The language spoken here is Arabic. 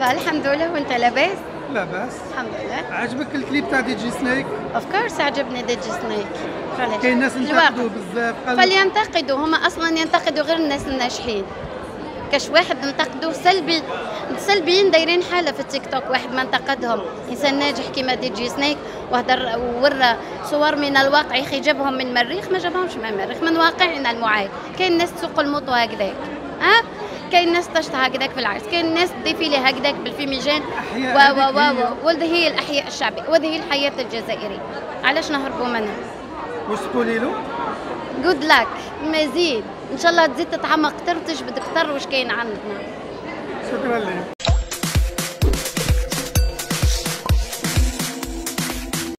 فالحمد لله. وانت لاباس؟ لا باس الحمد لله. عجبك الكليب تاع دي جي سنيك؟ of course عجبني ديجي سنيك. علاش؟ كاين ناس. انتقدوا بزاف فلينتقدوا. هما أصلا ينتقدوا غير الناس الناجحين. كاش واحد انتقدوه سلبي سلبيين دايرين حالة في التيك توك واحد ما انتقدهم. إنسان ناجح كيما دي جي سنيك وهدر وورى صور من الواقع يخي جابهم من مريخ ما جابهمش من المريخ من واقعنا المعاش كاين ناس تسوق ال moto هكذاك. ها؟ كاين ناس تشطح هكذاك في العرس كاين ناس défiler هكذاك بال fumigènes و و و هذيك هي. و وهذه هي الأحياء الشعبيه وهذه هي الحياة الجزائريه علاش نهربوا منها؟ واش تقولي له good luck مزيد إن شاء الله تزيد تتعمق أكثر وتجبد أكثر واش كاين عندنا. شكرا لك.